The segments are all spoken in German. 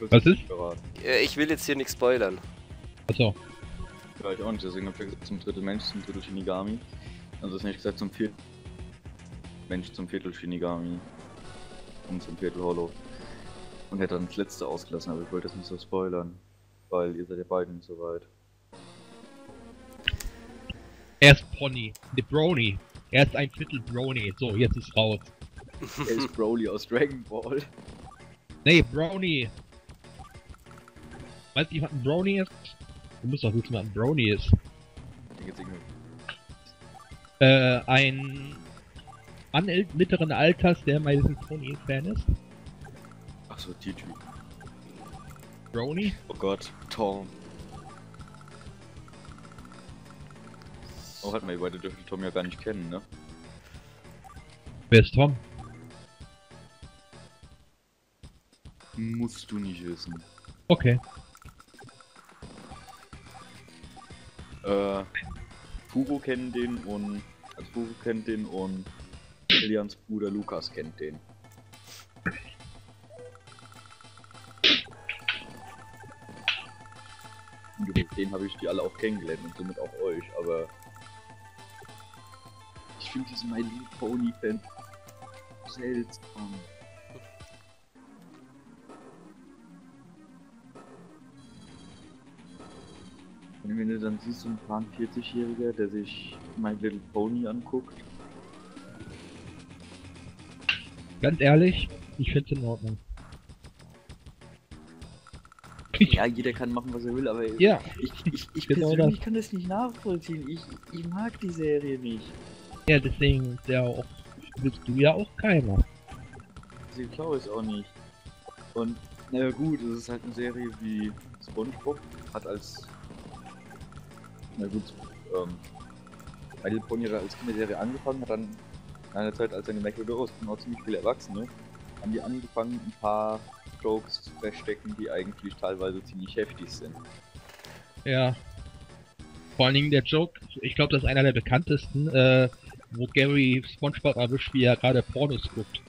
Was ist? verraten. Äh, Ich will jetzt hier nichts spoilern. Achso. Ja, ich auch nicht, deswegen hab ich gesagt, zum Drittel Mensch, zum Drittel Shinigami. Also das nicht gesagt zum Viertel Mensch, zum Viertel Shinigami. Und zum Viertel Hollow. Und hätte dann das letzte ausgelassen, aber ich wollte das nicht so spoilern. Weil ihr seid ja beide nicht so weit. Er ist Pony. Ne, Brony. Er ist ein Viertel Brony. So, jetzt ist raus. er ist Broly aus Dragon Ball. Nee, Brownie. Weißt du, was ein Brownie ist? Du musst doch wissen, was ein Brownie ist. Äh, ein äl- mittleren Alters, der My Little Pony Fan ist. Ach so, die Typ. Brownie. Oh Gott, Tom. Oh, hat man, ihr beide dürftet Tom ja gar nicht kennen, ne? Wer ist Tom? Musst du nicht wissen. Okay. Äh, Furo kennt den und. Also Furo kennt den und. Elians Bruder Lukas kennt den. Den habe ich die alle auch kennengelernt und somit auch euch, aber. Ich finde diesen My Little Pony Fan seltsam. Und wenn du dann siehst, so ein paar 40-Jähriger, der sich My Little Pony anguckt, Ganz ehrlich, ich find's in Ordnung. ja, jeder kann machen, was er will, aber Ja, ich, ich, ich Genau persönlich kann das nicht nachvollziehen. Ich, ich mag die Serie nicht. ja, deswegen ist ja auch, bist du ja auch keiner. Sie glaube ich auch nicht. Und, naja gut, es ist halt eine Serie wie Spongebob, hat als, na gut, ähm, Little Pony hat als Kinderserie angefangen, hat dann in einer Zeit, als er gemerkt wurde, oh, es sind auch ziemlich viele Erwachsene, haben die angefangen, ein paar Jokes zu verstecken, die eigentlich teilweise ziemlich heftig sind. Ja. Vor allen Dingen der Joke, ich glaube, das ist einer der bekanntesten, äh, wo Gary Spongebob erwischt, wie er gerade Pornos guckt.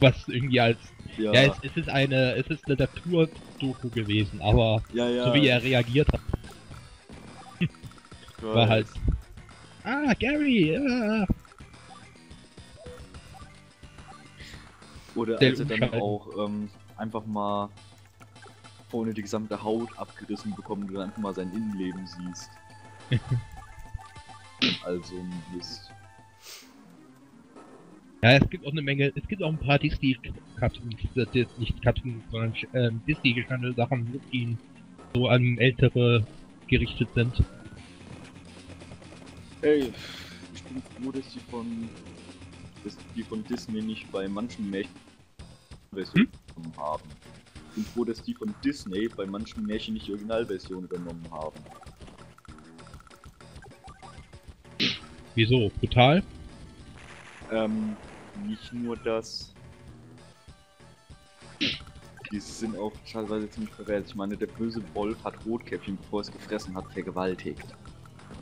Was irgendwie als, ja, es, es ist eine, es ist eine Natur-Doku gewesen, aber ja, ja, so wie er reagiert hat, war weiß. halt, ah, Gary, ah. Oder Der als er dann auch ähm, einfach mal vorne die gesamte Haut abgerissen bekommt und dann einfach mal sein Innenleben siehst. also ein Mist. Ja, es gibt auch eine Menge, es gibt auch ein paar Disney-Cartoons, äh, nicht Cartoons, sondern ähm, Disney-Sachen, die so an Ältere gerichtet sind. Ey, ich bin froh, dass die von dass die von Disney nicht bei manchen Märchen Versionen übernommen haben. Ich bin froh, dass die von Disney bei manchen Märchen nicht die Originalversion übernommen haben. Wieso? Brutal? Ähm, nicht nur das. Die sind auch teilweise ziemlich verwehrt. Ich meine, der böse Wolf hat Rotkäppchen, bevor es gefressen hat, vergewaltigt.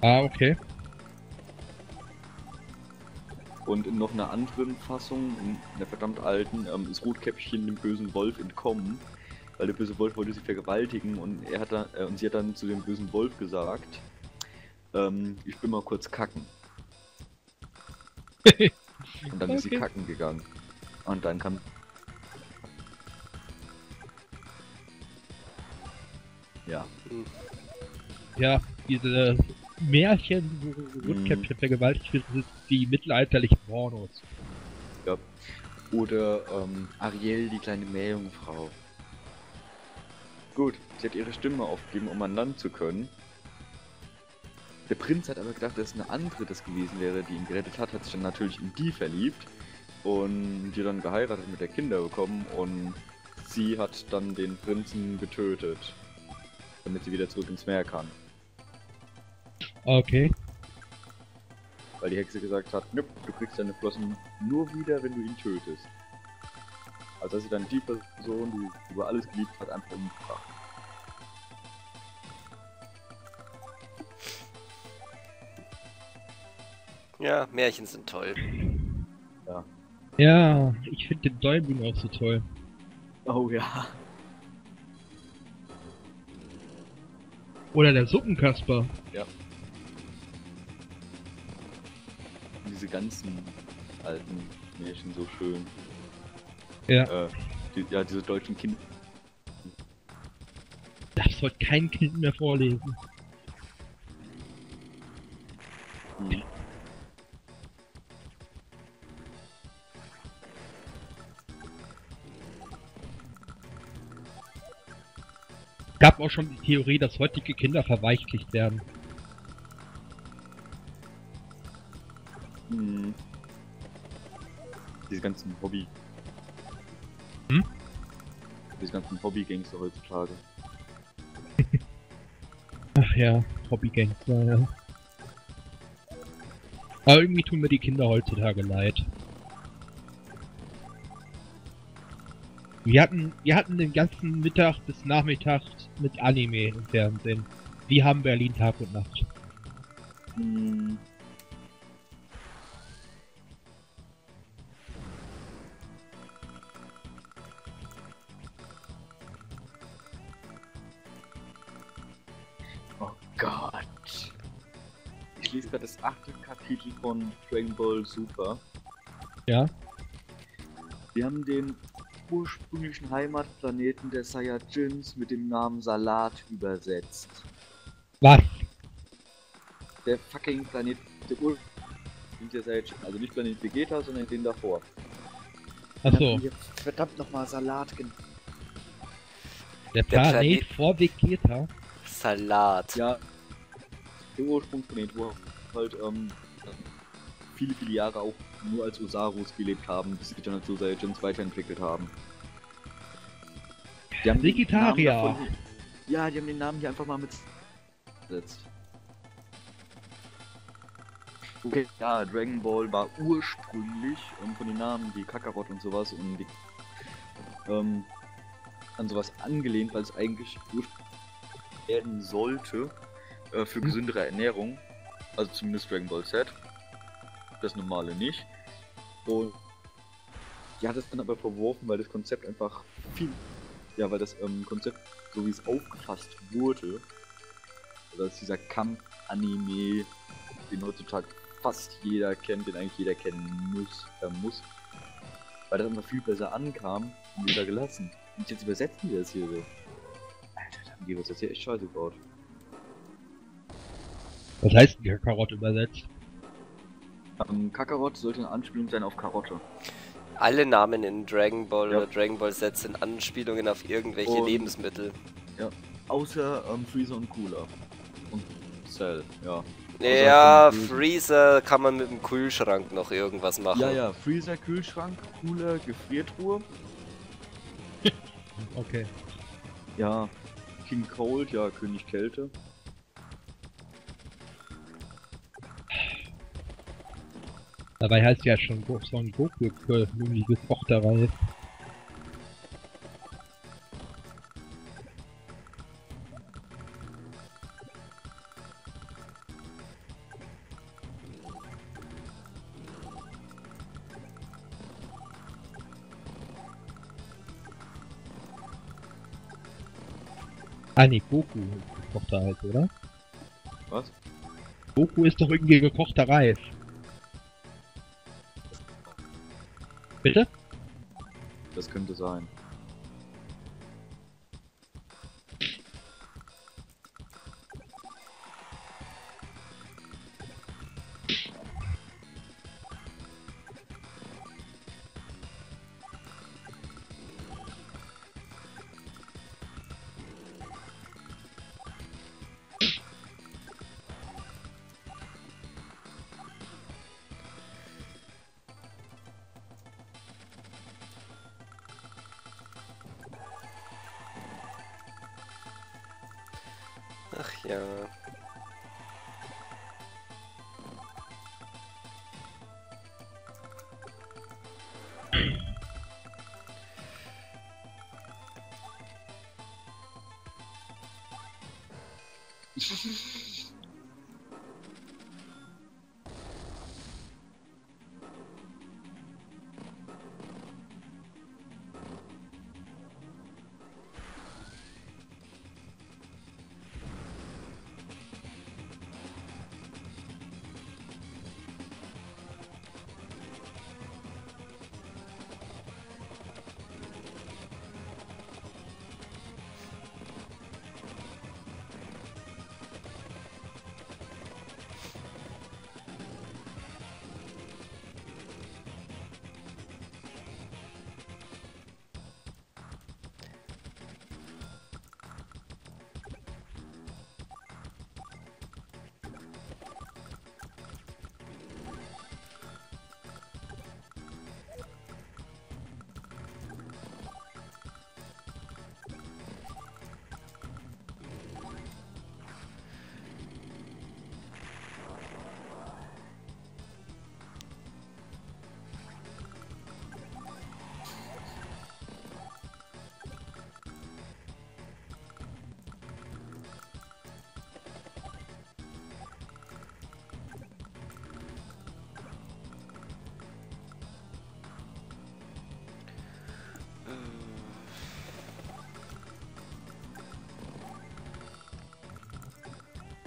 Ah, okay. Und in noch einer anderen Fassung, in einer verdammt alten, ähm, ist Rotkäppchen dem bösen Wolf entkommen. Weil der böse Wolf wollte sie vergewaltigen und er hat dann, äh, und sie hat dann zu dem bösen Wolf gesagt, ähm, ich bin mal kurz kacken. Und dann ist sie Okay. kacken gegangen. Und dann kam. Ja. Ja, diese Märchen, wo Rotkäppchen vergewaltigt wird, sind die mittelalterlichen Pornos. Oder ähm, Ariel, die kleine Meerjungfrau. Gut, sie hat ihre Stimme aufgegeben, um an Land zu können. Der Prinz hat aber gedacht, dass eine andere das gewesen wäre, die ihn gerettet hat, hat sich dann natürlich in die verliebt und die dann geheiratet mit der Kinder bekommen und sie hat dann den Prinzen getötet, damit sie wieder zurück ins Meer kann. Okay. Weil die Hexe gesagt hat, nö, du kriegst deine Flossen nur wieder, wenn du ihn tötest. Also dass sie dann die Person, die über alles geliebt hat, einfach umgebracht. Ja, Märchen sind toll. Ja. Ja, ich finde den Däumling auch so toll. Oh ja. Oder der Suppenkasper. Ja. Diese ganzen alten Märchen so schön. Ja. Äh, die, ja, diese deutschen Kinder. Das sollte kein Kind mehr vorlesen. Mhm. Gab auch schon die Theorie, dass heutige Kinder verweichlicht werden. Diese ganzen Hobby. Hm? Diese ganzen Hobby-Gangster heutzutage. Ach ja, Hobbygangster, ja. Aber irgendwie tun mir die Kinder heutzutage leid. Wir hatten, wir hatten den ganzen Mittag bis Nachmittag mit Anime im Fernsehen. Die haben Berlin Tag und Nacht. Mhm. Gerade das achte Kapitel von Dragon Ball Super. Ja? Wir haben den ursprünglichen Heimatplaneten der Saiyajins mit dem Namen Salat übersetzt. Was? Der fucking Planet, der Ur sind der Saiyajin, also nicht Planet Vegeta, sondern den davor. Achso, verdammt nochmal Salat genannt. der Der Planet, Planet- vor Vegeta? Salat. Ja, der Ursprungsplanet, wo halt ähm, viele, viele Jahre auch nur als Osarus gelebt haben, bis sich dann so Saiyajins weiterentwickelt haben. Die haben Vegetarier. Davon- Ja, die haben den Namen hier einfach mal mit gesetzt. Okay, ja, Dragon Ball war ursprünglich ähm, von den Namen wie Kakarot und sowas und die, ähm, an sowas angelehnt, weil es eigentlich werden sollte äh, für gesündere Ernährung. Also zumindest Dragon Ball Z. Das normale nicht. Und hat es dann aber verworfen, weil das Konzept einfach viel. Ja, weil das ähm, Konzept, so wie es aufgefasst wurde, oder ist dieser Kampf-Anime, den heutzutage fast jeder kennt, den eigentlich jeder kennen muss, äh, muss. Weil das einfach viel besser ankam und wieder gelassen. Und jetzt übersetzen die das hier so. Alter, da haben die was jetzt hier echt scheiße gebaut. Was heißt denn Kakarott übersetzt? Ähm, Kakarot sollte eine Anspielung sein auf Karotte. Alle Namen in Dragon Ball Ja. oder Dragon Ball Z sind Anspielungen auf irgendwelche Und- Lebensmittel. Außer ähm, Freezer und Cooler. Und Cell, ja. Ja. Freezer kann man mit dem Kühlschrank noch irgendwas machen. Ja, ja, Freezer, Kühlschrank, Cooler, Gefriertruhe. Okay. Ja, King Cold, ja, König Kälte. Dabei heißt ja schon Son Goku für gekochte Reihe. Ah ne, Goku ist gekochter Reis, oder? Was? Goku ist doch irgendwie gekochter Reis. Bitte? Das könnte sein. Yeah.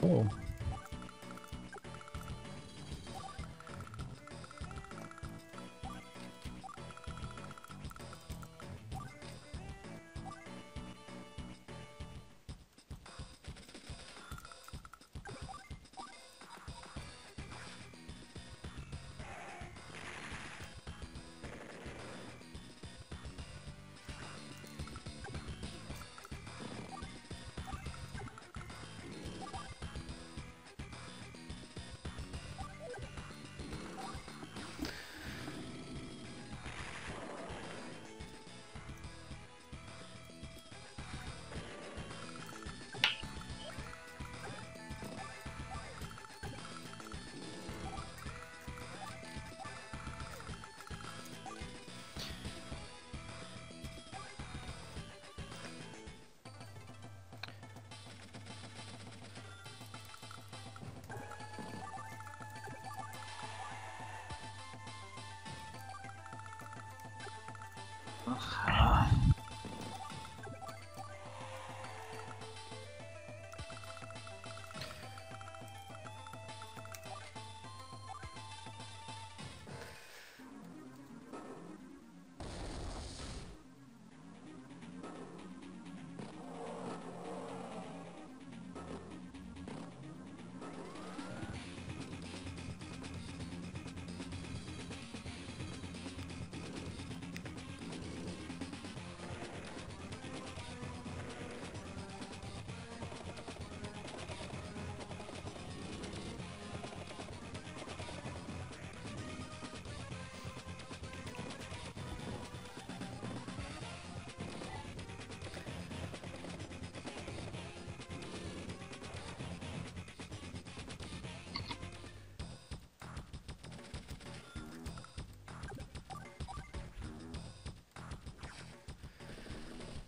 ja. Oh,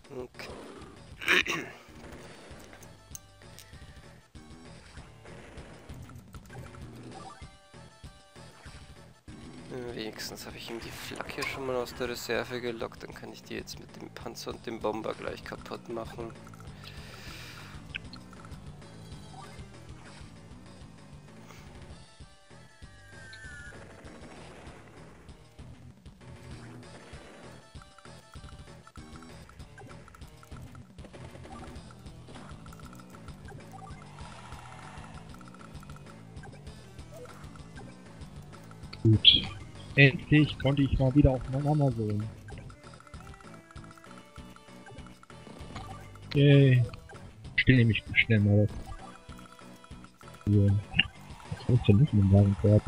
Okay. Wenigstens habe ich ihm die Flak hier schon mal aus der Reserve gelockt, dann kann ich die jetzt mit dem Panzer und dem Bomber gleich kaputt machen. Endlich konnte ich mal wieder auf mein Amazon. Yay. Still nämlich schnell mal was. Hier. Was ist denn nicht in dem Warenkorb?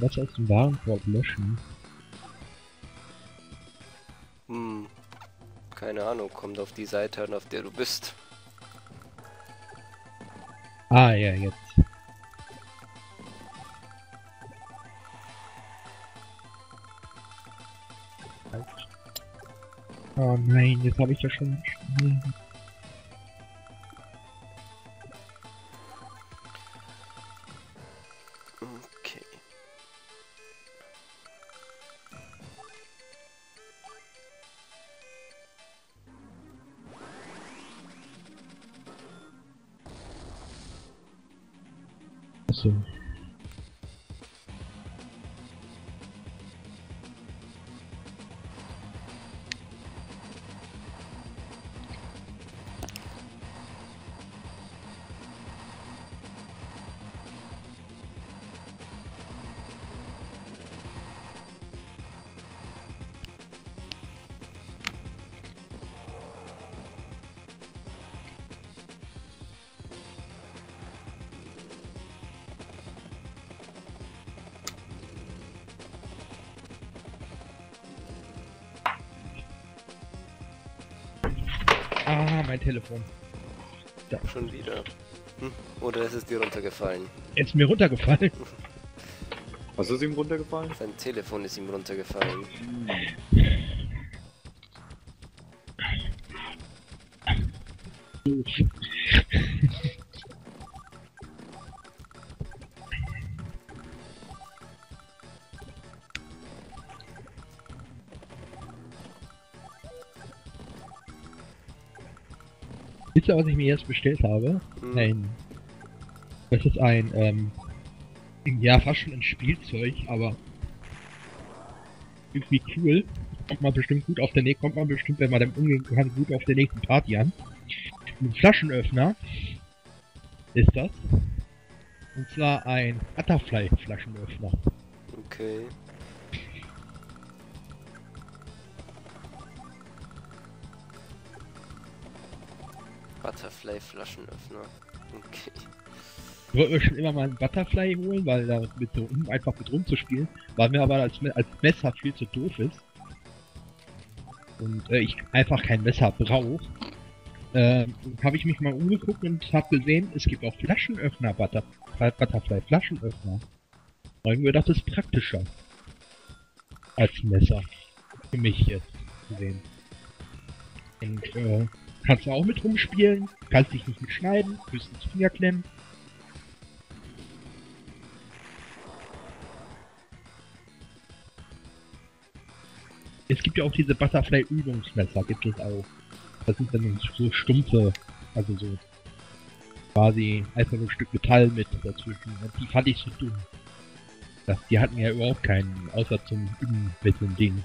Was aus dem Warenkorb löschen? Hm. Keine Ahnung, kommt auf die Seite an, auf der du bist. Ah, ja, jetzt. Oh nein, jetzt habe ich ja schon. Achso. Ah, mein Telefon. Schon wieder. Hm? Oder ist es dir runtergefallen? Jetzt ist mir runtergefallen. Was ist ihm runtergefallen? Sein Telefon ist ihm runtergefallen. Hm. Ihr, was ich mir jetzt bestellt habe? Hm. Ein. Das ist ein, ähm. Ja, fast schon ein Spielzeug, aber. Irgendwie cool. Kommt man bestimmt gut auf der nächsten, kommt man bestimmt, wenn man damit umgehen kann, gut auf der nächsten Party an. Ein Flaschenöffner ist das. Und zwar ein Butterfly-Flaschenöffner. Okay. Butterfly-Flaschenöffner. Okay. Ich wollte mir schon immer mal einen Butterfly holen, weil da mit so um einfach mit rumzuspielen, weil mir aber als, als Messer viel zu doof ist. Und äh, ich einfach kein Messer brauche. Ähm, habe ich mich mal umgeguckt und habe gesehen, es gibt auch Flaschenöffner, Butter, Butterfly Flaschenöffner. Da ich mir das ist praktischer. Als Messer. Für mich jetzt gesehen. Und äh, kannst du auch mit rumspielen, kannst dich nicht mit schneiden, höchstens Finger klemmen. Es gibt ja auch diese Butterfly-Übungsmesser, gibt es auch. Das sind dann so stumpfe, also so quasi einfach nur ein Stück Metall mit dazwischen. Und die fand ich so dumm. Das, die hatten ja überhaupt keinen, außer zum Üben mit dem Ding.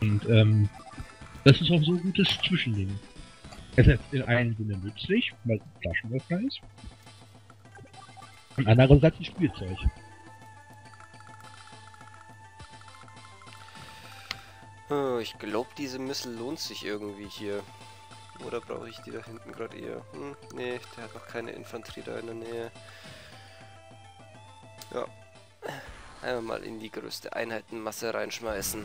Und ähm, das ist auch so ein gutes Zwischending. Es ist in einem Sinne nützlich, weil Flaschenöffner ist. Und andererseits ein Spielzeug. Oh, ich glaube, diese Missile lohnt sich irgendwie hier. Oder brauche ich die da hinten gerade eher? Hm, nee, der hat noch keine Infanterie da in der Nähe. Ja. Einmal mal in die größte Einheitenmasse reinschmeißen.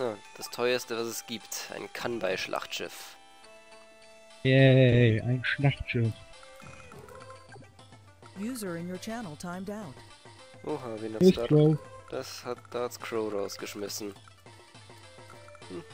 Ja, das teuerste, was es gibt. Ein Kanbai-Schlachtschiff. Yay, ein Schlachtschiff. User in your channel timed out. Oha, wen hat's da? Bro. Das hat da hat's Crow rausgeschmissen. Hm.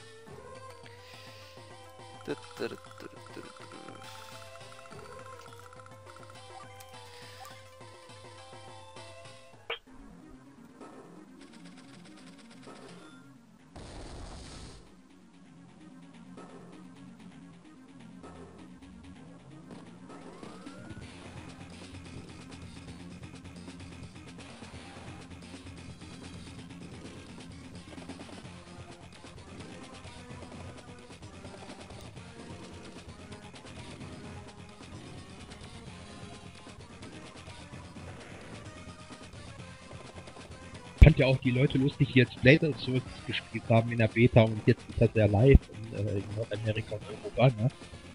Fand ja auch die Leute lustig, die jetzt Blade Source gespielt haben in der Beta und jetzt ist das ja live in, äh, in Nordamerika und Europa, ne?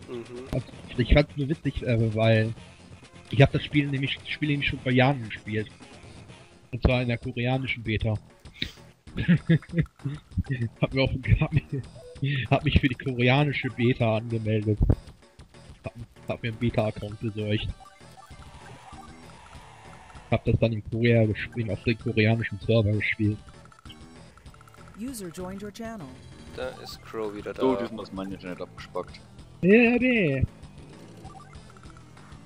Mhm. Also, ich fand's nur witzig, äh, weil ich habe das Spiel nämlich, das Spiel nämlich schon vor Jahren gespielt. Und zwar in der koreanischen Beta. hab, mir auf, hab, mich, hab mich für die koreanische Beta angemeldet. Hab, hab mir einen Beta-Account besorgt. Hab das dann in Korea gespielt, auf den koreanischen Server gespielt. User joined your channel. Da ist Crow wieder da. So, die sind aus meinem Internet abgespackt. Ja, nee.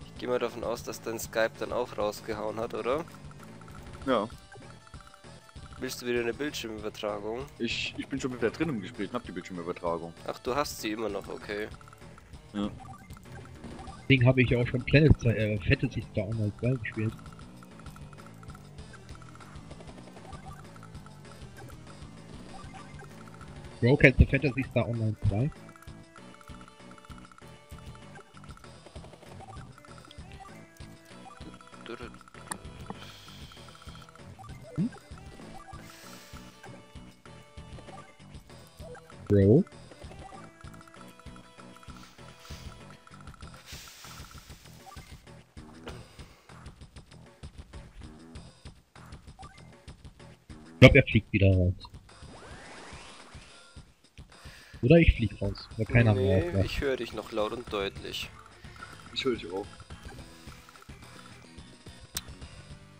ich gehe mal davon aus, dass dein Skype dann auch rausgehauen hat, oder? Ja, Willst du wieder eine Bildschirmübertragung? ich, ich bin schon wieder drin im Gespräch und hab die Bildschirmübertragung. Ach, du hast sie immer noch, okay. Deswegen habe ich ja auch schon Planet äh, Fantasy Star Online 2 gespielt. Brokeheads the Fantasy Star Online 2. Hm? Bro. Ich glaube, er fliegt wieder raus. Oder ich flieg raus, weil keiner mehr nee, aufwacht. ich höre dich noch laut und deutlich. Ich höre dich auch.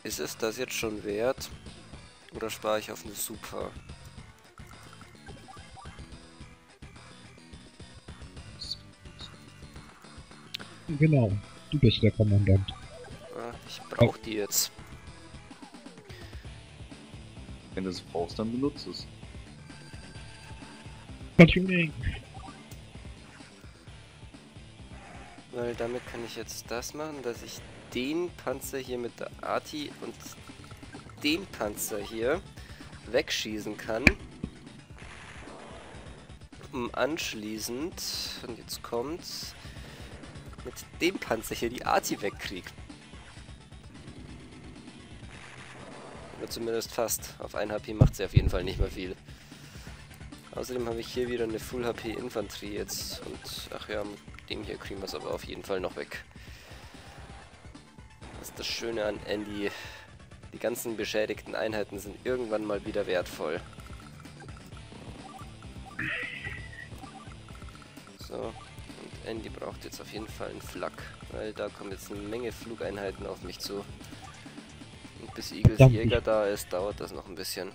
Ist es das jetzt schon wert? Oder spare ich auf eine Super? Genau, du bist der Kommandant. Ah, ich brauche die jetzt. Wenn du es brauchst, dann benutze es. Continuing. Weil damit kann ich jetzt das machen, dass ich den Panzer hier mit der Arti und den Panzer hier wegschießen kann. Um anschließend, und jetzt kommt's, mit dem Panzer hier die Arti wegkriegt. Oder zumindest fast. Auf 1 HP macht sie auf jeden Fall nicht mehr viel. Außerdem habe ich hier wieder eine Full HP Infanterie jetzt und ach ja, mit dem hier kriegen wir es aber auf jeden Fall noch weg. Das ist das Schöne an Andy. Die ganzen beschädigten Einheiten sind irgendwann mal wieder wertvoll. So, und Andy braucht jetzt auf jeden Fall einen Flak, weil da kommen jetzt eine Menge Flugeinheiten auf mich zu. Und bis Eagles Danke. Jäger da ist, dauert das noch ein bisschen.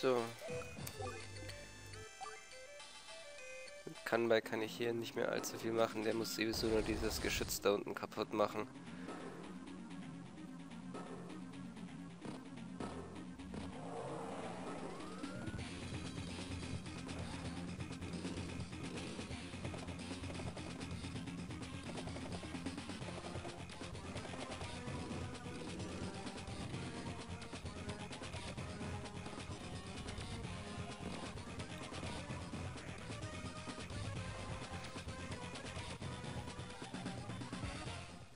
So. Mit Kanbei kann ich hier nicht mehr allzu viel machen. Der muss sowieso nur dieses Geschütz da unten kaputt machen.